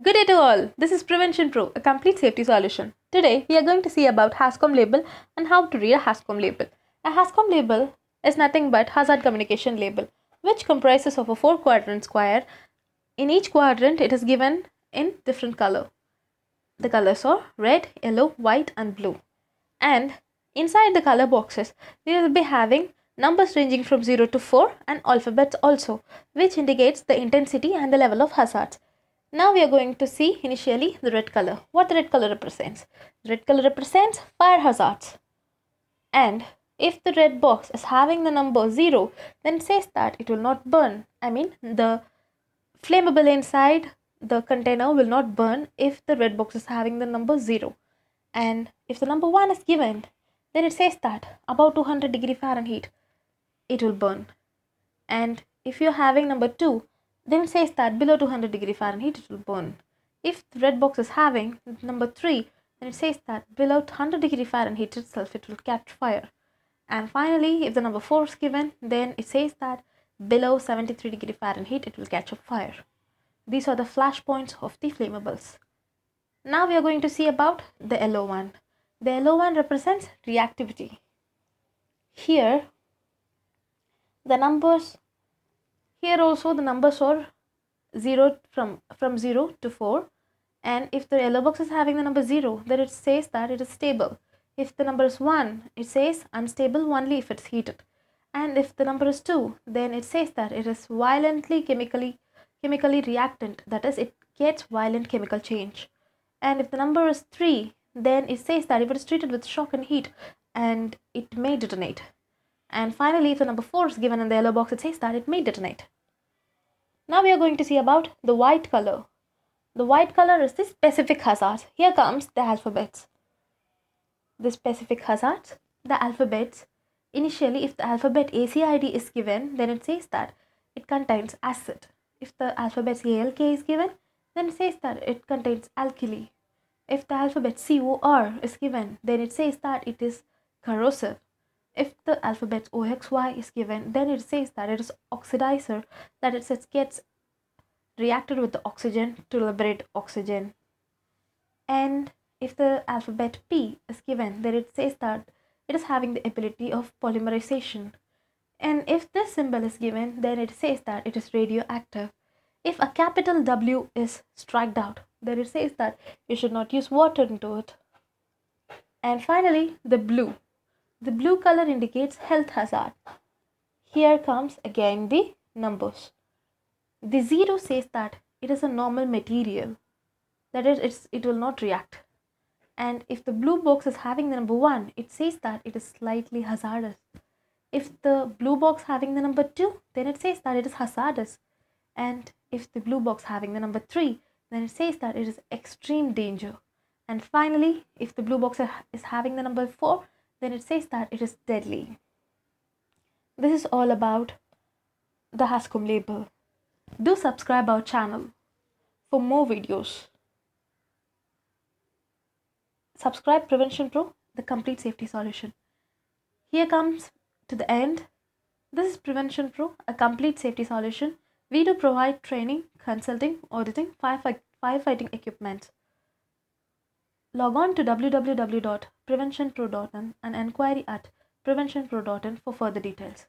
Good day to all. This is Prevention Pro, a complete safety solution. Today, we are going to see about HAZCOM label and how to read a HAZCOM label. A HAZCOM label is nothing but hazard communication label, which comprises of a four quadrant square. In each quadrant, it is given in different color. The colors are red, yellow, white, and blue. And inside the color boxes, we will be having numbers ranging from 0 to 4 and alphabets also, which indicates the intensity and the level of hazards. Now we are going to see initially the red color. What the red color represents? Red color represents fire hazards. And if the red box is having the number 0, then it says that it will not burn. I mean, the flammable inside the container will not burn if the red box is having the number 0. And if the number 1 is given, then it says that about 200 degree Fahrenheit, it will burn. And if you're having number 2, then it says that below 200 degree Fahrenheit it will burn. If the red box is having number 3, then it says that below 100 degree Fahrenheit itself it will catch fire. And finally, if the number 4 is given, then it says that below 73 degree Fahrenheit it will catch a fire. These are the flash points of the flammables. Now we are going to see about the yellow one. The yellow one represents reactivity. Here, the numbers here also the numbers are 0 from, from 0 to 4 and if the yellow box is having the number 0 then it says that it is stable. If the number is 1 it says unstable only if it's heated. And if the number is 2 then it says that it is violently chemically chemically reactant. That is it gets violent chemical change. And if the number is 3 then it says that if it is treated with shock and heat and it may detonate and finally, if the number 4 is given in the yellow box, it says that it may detonate. Now we are going to see about the white color. The white color is the specific hazard. Here comes the alphabets. The specific hazards, the alphabets. Initially, if the alphabet ACID is given, then it says that it contains acid. If the alphabet ALK is given, then it says that it contains alkali. If the alphabet COR is given, then it says that it is corrosive if the alphabet OXY is given, then it says that it is oxidizer, that it gets reacted with the oxygen to liberate oxygen. And if the alphabet P is given, then it says that it is having the ability of polymerization. And if this symbol is given, then it says that it is radioactive. If a capital W is striked out, then it says that you should not use water into it. And finally, the blue. The blue color indicates health hazard. Here comes again the numbers. The zero says that it is a normal material, that is, it will not react. And if the blue box is having the number one, it says that it is slightly hazardous. If the blue box having the number two, then it says that it is hazardous. And if the blue box having the number three, then it says that it is extreme danger. And finally, if the blue box is having the number four, then it says that it is deadly. This is all about the HAZCOM label. Do subscribe our channel for more videos. Subscribe Prevention Pro, the complete safety solution. Here comes to the end. This is Prevention Pro, a complete safety solution. We do provide training, consulting, auditing, firefighting equipment. Log on to www.preventionpro.in and enquiry at preventionpro.in for further details.